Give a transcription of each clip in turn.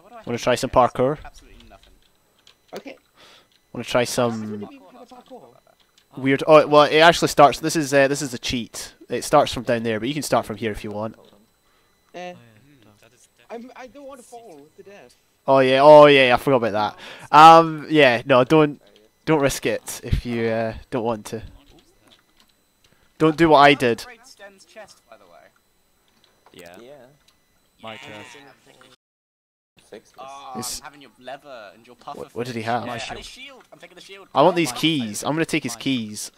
what do I Wanna try some parkour? Absolutely nothing. Okay. Want to try some did we have a parkour? weird? Oh, well, it actually starts. This is uh, this is a cheat. It starts from down there, but you can start from here if you want. That is I'm, I don't want to fall to death. Oh yeah, oh yeah, I forgot about that. Um, yeah, no, don't don't risk it if you uh, don't want to. Don't do what I did. Great Sten's chest, by the way. Yeah, Yeah. my chest. Fix this. Oh, It's- I'm having your leather and your puffer. What- what did he have? Yeah, My and shield. his shield. I'm taking the shield. I want Oh, these my- keys. I'm gonna take his Mine. keys.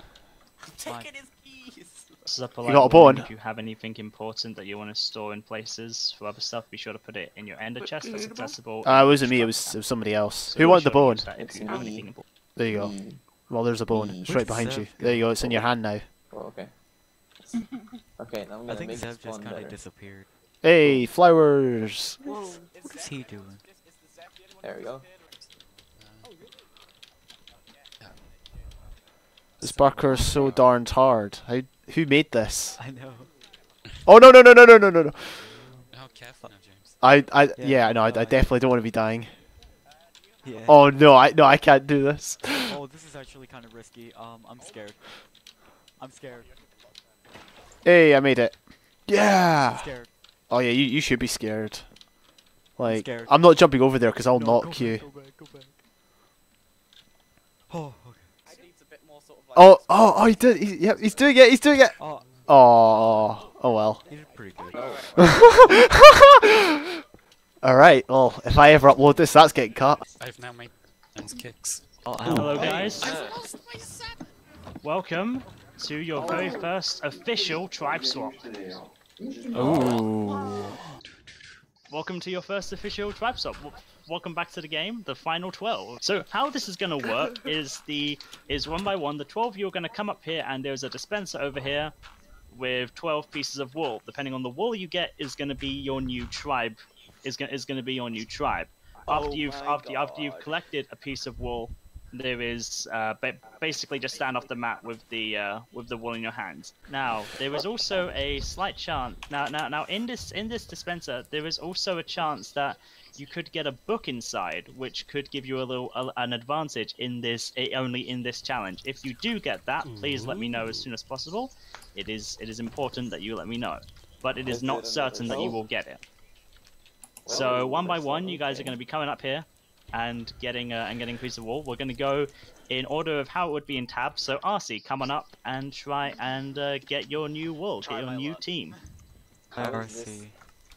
I'm taking his keys. This is a got a warning, bone? If you have anything important that you want to store in places for other stuff, be sure to put it in your ender chest that's accessible. Uh, it wasn't me. It was, it was somebody else. So Who be wanted the sure to bone? use that if It's you have me. anything important. There you go. Mm. Well, there's a bone. Mm. It's right behind you. There you go. It's in your hand now. Oh, okay. okay, now I'm gonna think make Zev just kind of disappeared. Hey, flowers. Whoa. What is he doing? There we go. This parkour is so darned hard. How? Who made this? I know. Oh no no no no no no no no! Oh, careful now, James. I I Yeah, yeah, no I, I definitely don't want to be dying. Yeah. Oh no I no I can't do this. Oh, this is actually kind of risky. Um, I'm scared. I'm scared. Hey, I made it. I'm Yeah. scared. Oh yeah, you you should be scared. Like scared. I'm not jumping over there because I'll No, go knock back, you. Go back, go back. Oh, okay. Needs a bit more sort of like Oh oh oh he did. He, yep, he's doing it. He's doing it. Oh, Oh oh well. you did pretty good. All right. Well, if I ever upload this, that's getting cut. I've now made Sten's kicks. Oh, Hello, ow. guys. Welcome to your very first official tribe swap. Ooh. Welcome to your first official tribe swap. Welcome back to the game, the final 12. So how this is going to work is the is one by one. The 12 of you are going to come up here, and there's a dispenser over here with 12 pieces of wool. Depending on the wool you get, is going to be your new tribe. Is going is going to be your new tribe. After Oh you've my after after you've collected a piece of wool, there is uh, basically just stand off the mat with the uh, with the wool in your hands. Now there is also a slight chance. Now now now in this in this dispenser there is also a chance that you could get a book inside, which could give you a little a, an advantage in this eh, only in this challenge. If you do get that, please let me know as soon as possible. It is it is important that you let me know, but it is not certain that you will get it. So one by one, you guys are going to be coming up here and getting uh, and getting a piece of wall. We're going to go in order of how it would be in tabs. So RC, come on up and try and uh, get your new wool, Try get your new luck. team. How does this RC.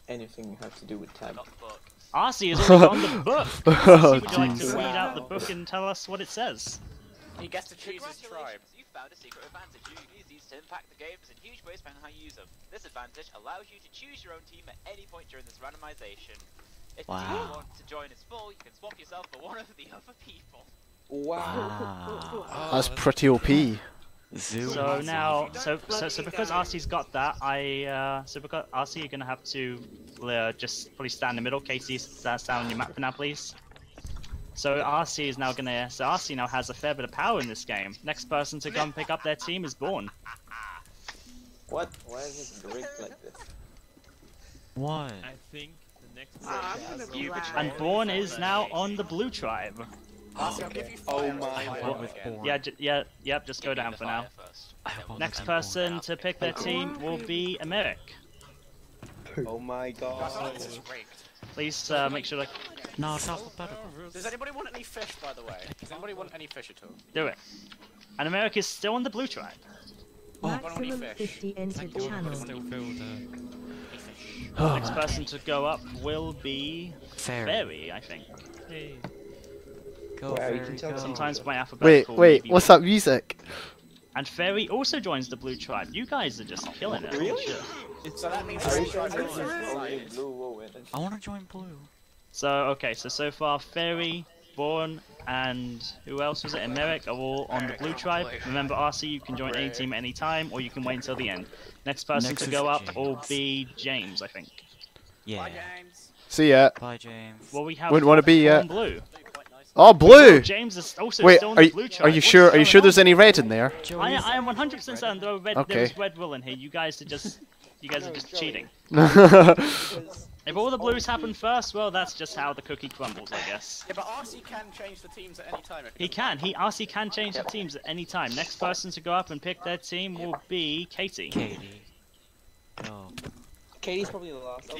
anything have to do with tab? got the book. RC is already on the book. Oh, RC, would you like to jeez. read out the book and tell us what it says? He gets to choose his tribe. Congratulations, you found a secret advantage. You can use these to impact the games in huge ways depending on how you use them. This advantage allows you to choose your own team at any point during this randomization. If the team you Wow. want to join is full, you can swap yourself for one of the other people. Wow. Wow. That's pretty OP. Zoo. So is now, so so so because RC's got that, I uh, so because RC, you're gonna have to uh, just probably stand in the middle. Casey, stand stand on your map for now, please. So RC is now gonna. So RC now has a fair bit of power in this game. Next person to come pick up their team is Born. What? Why is it rigged like this? What? I think Ah, and Born is now on the blue tribe. Oh, okay. oh my god. Yeah, yeah, yep, just go down for now. Next person to pick their team will be Emeric. Oh my god. Please uh, make sure to... No, not Does anybody want any fish, by the way? Does anybody want any fish at all? Do it. And Emeric is still on the blue tribe. Oh, Maximum 50 entered channel but still filled. Uh, Any fish? Next person to go up will be Fairy. Fairy, I think. Hey, Go Well, you fairy, can tell go. Sometimes my Wait alphabetical. wait. may What's that music? And Fairy also joins the blue tribe. You guys are just killing it. holy Really? shit. So that means Are you it's sure right this is on the only side. blue wool? I want to join blue. So okay, so so far Fairy, Born, and who else was it? Emeric are all on the blue tribe. Remember, RC, you can join any team at any time, or you can wait until the end. Next person Next to go up James. will be James, I think. Yeah. Bye, James. See ya. Bye, James. Well, we have Wouldn't wanna be Born yet. blue. Quite nice. Oh, blue. James is also Wait, still on are the you, blue tribe. are you What's sure? Are you going sure on? there's any red in there? I, I am 100% certain there, are red, Okay. there's red wool in here. You guys are just, you guys are just cheating. Because If all the blues happen first, well, that's just how the cookie crumbles, I guess. Yeah, but RC can change the teams at any time. if He can. He RC can change the teams at any time. Next person to go up and pick their team will be Katie. Katie. No. Katie's probably the last.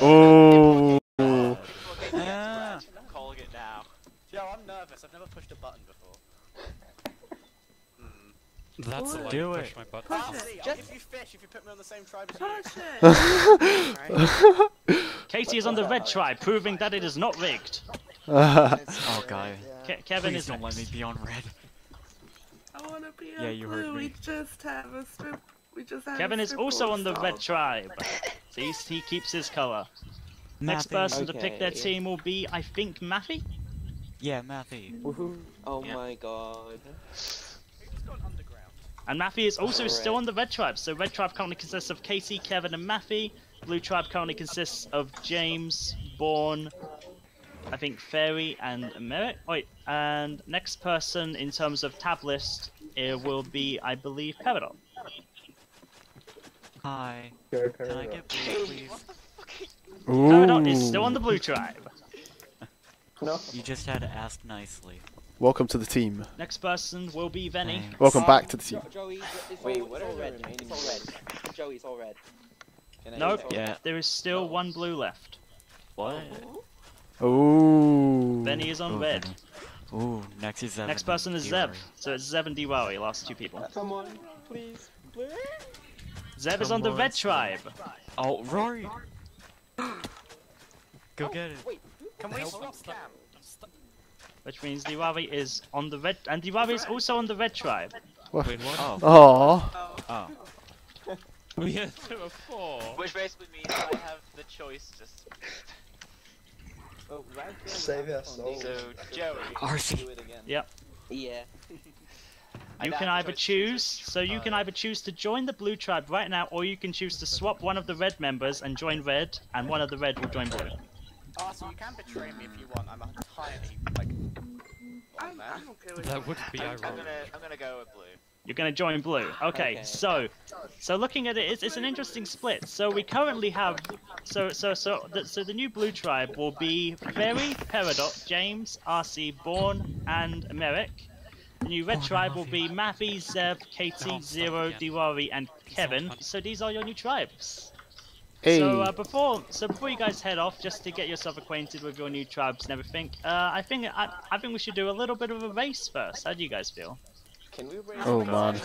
Oh. Oh. Ah. I'm calling it now. Yo, I'm nervous. I've never pushed a button before. That's the way Do I it. push my button. RC, I'll give you fish if you put me on the same tribe as you. Katie is on the red tribe, proving that it is not rigged. Oh god. Ke- Kevin Please is don't let me be on red. I wanna be Yeah, a you heard blue. me. We just have a strip. We just have Kevin a is also on the red salt. tribe. See, he keeps his color. Next Matthew. person to pick their Okay. team will be, I think, Matthew. Yeah, Matthew. Oh Yeah. my god. Who's gone underground? And Matthew is also still on the red tribe. So red tribe currently consists of Casey, Kevin, and Matthew. Blue tribe currently consists of James, Bourne, I think Fairy, and Merrick. Wait, and next person in terms of tab list it will be, I believe, Peridot. Hi. Sure, Can I get blue, please? Peridot is still on the blue tribe. No. You just had to ask nicely. Welcome to the team. Next person will be Venny. Welcome Um, back to the team. Jo- Joey, it's Wait, all, what it's all red. It's all red. Joey, it's all red. Can Nope. use all- Yeah. There is still one blue left. What? Oh. Benny is on Ooh, red. Benny. Ooh, next is Zeb. Next person is Zeb. So it's Zeb and Diwari, last two people. Come on, please. please. Zeb is Come on the red tribe. Oh, Rory! Go get it. Can we Help, swap cam? Which means Diwari is on the red, and Diwari is also on the red tribe. Wait, what? Oh, Oh. oh. We had there were four. Which basically means I have the choice to. s- Oh, right there, Save your right soul. So, Joey. RC. Do it again. Yep. Yeah. I'd You can either choose, so you can either choose to join the blue tribe right now, or you can choose to swap one of the red members and join red, and one of the red will join blue. Ah, RC, you can betray me if you want. I'm a tiny, like, I'm, old man. I'm okay with That would be I'm, I'm gonna, I'm gonna go with blue. You're gonna join blue. Ah, okay, Okay. so, so looking at it, it's, it's an interesting split. So we currently have, so so so the, so the new blue tribe will be Fairy, Peridot, James, RC, Bourne, and Merrick. The new red Oh, tribe will be Matthew. Mavi, Zeb, Katie, Zero, again. Diwari, and Kevin. So these are your new tribes. Hey. So uh, before, so before you guys head off, just to get yourself acquainted with your new tribes and everything, uh, I think I, I think we should do a little bit of a race first. How do you guys feel? Can we raise Oh man.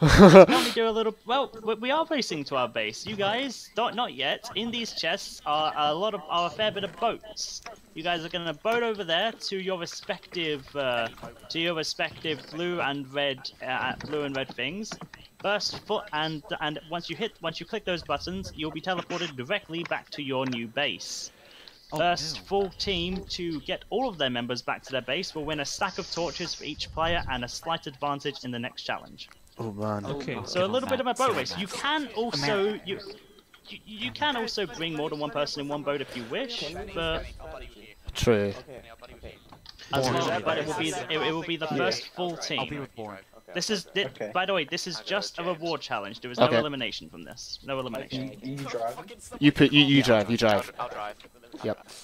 bar? Can we do a little? Well, we- we are racing to our base. You guys, not not yet. In these chests are a lot of, are a fair bit of boats. You guys are gonna boat over there to your respective, uh, to your respective blue and red, uh, blue and red things. First foot and and once you hit, once you click those buttons, you'll be teleported directly back to your new base. Oh, First no. full team to get all of their members back to their base will win a stack of torches for each player and a slight advantage in the next challenge. Oh man. Okay. So a little bit of a boat race. You can also you, you you can also bring more than one person in one boat if you wish, but I'll buddy with you. True. Okay. I'll buddy with you. as Bourne. long, but it will be it, it will be the first full I'll be team. With Bourne. Okay. This is thi- Okay. by the way, this is just a with reward challenge. There is no Okay. elimination from this. No elimination. You, you drive. You put you you drive. You I'll, drive. I'll drive. Yep.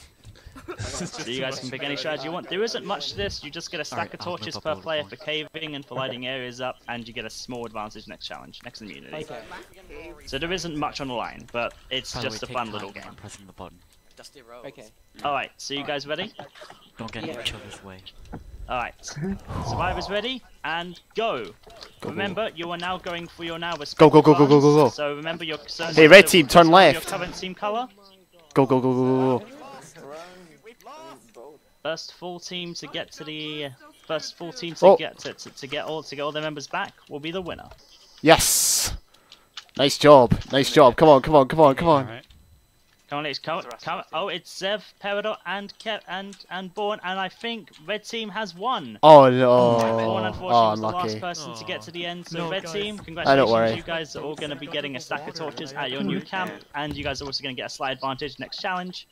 So you guys can pick any strategy you want. There isn't much to this. You just get a stack Alright, of torches per player for caving and for lighting areas up, and you get a small advantage next challenge, next immunity. Okay. So there isn't much on the line, but it's By just way, a fun little game. Pressing the button. Dusty Rose. Okay. Alright, so you guys ready? Don't get in Yeah. each other's way. Alright. Survivors ready? And go! Go, go. remember, you are now going for your now Go, go, go, go, go, go, go. So remember your Hey, red team, turn left. Your current team color. Go go go go go go. We've lost. Both. First full team to get to the first full team to Oh. get to, to, to get all to get all their members back will be the winner. Yes. Nice job. Nice job. Come on. Come on. Come on. Come on. Alright. Come on, it's come, the come, of the team? oh, it's Zev, Peridot, and Ke- and and Born, and I think red team has won. Oh no. Born unfortunately Oh, was the last unlucky. person to get to the end. So No, red guys. team, I don't congratulations! worry. You guys are all going to be getting a stack of torches at your new camp, and you guys are also going to get a slight advantage next challenge.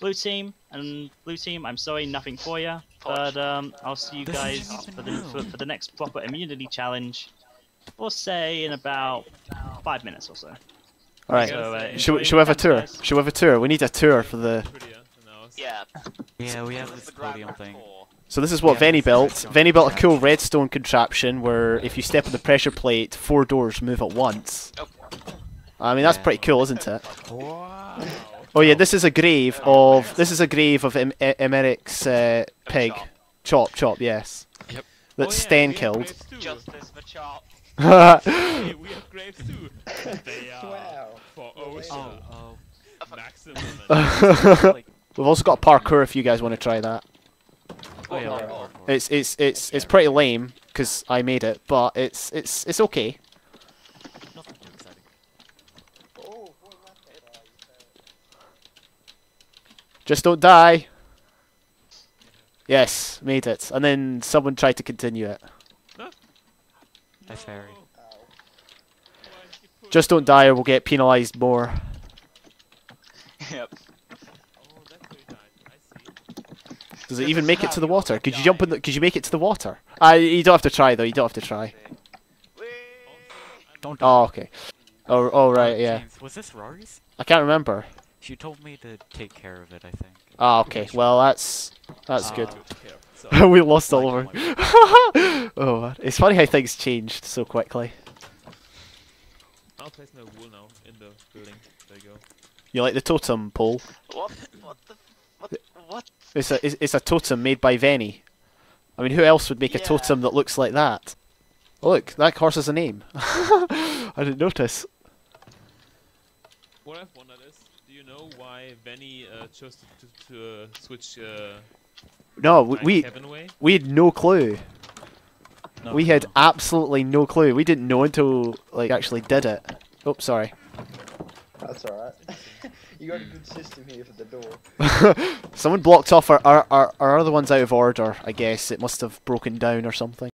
Blue team and blue team, I'm sorry, nothing for you, but um, I'll see you This guys isn't for even the for, new. for the next proper immunity challenge. We'll say in about five minutes or so. Alright. So, uh, Should, we- should we have a tour? Should we have a tour? We need a tour for the. Prettier than ours. Yeah. Yeah, we have this podium thing. So this is what Yeah, Venny built. restaurant Venny built a cool contraption. redstone contraption where if you step on the pressure plate, four doors move at once. I mean that's pretty cool, isn't it? Oh yeah, this is a grave of this is a grave of em- Emeric's uh, pig. Chop. Chop, chop, yes. Yep. That Oh, yeah, Sten killed. Justice for Chop. Hey, we have graves too. They uh, are Wow. for Oh, Osha. oh. Maximum. like, We've also got parkour if you guys want to try that. oh yeah, like, parkour. It's it's it's it's pretty lame because I made it, but it's it's it's okay. Nothing too exciting. Oh, what was that? Just don't die. Yes, made it. And then someone tried to continue it. That's Harry. Ow. Just don't die or we'll get penalised more. Yep. Oh, that's very nice. I see. Does it even make it to the water? Could you jump in the, could you make it to the water? Uh, you don't have to try though, you don't have to try. Don't. Oh, okay. Oh, oh right, yeah. Was this Rory's? I can't remember. She told me to take care of it. I think. Ah, okay. Well, that's that's Uh, good. Good care. So, we lost all Like, over. oh, man. it's funny how things changed so quickly. I'll place my wool now in the building. There you go. You like the totem pole? What? What the? What? What? It's a it's, it's a totem made by Venny. I mean, who else would make a totem that looks like that? Oh, look, that horse has a name. I didn't notice. What I've wondered is, do you know why Venny uh, chose to, to, to uh, switch uh, No, we we, we had no clue. No, we had no. absolutely no clue. We didn't know until like actually did it. Oh, sorry. That's alright. you got a good system here for the door. Someone blocked off our, our, our, our other ones out of order, I guess. It must have broken down or something.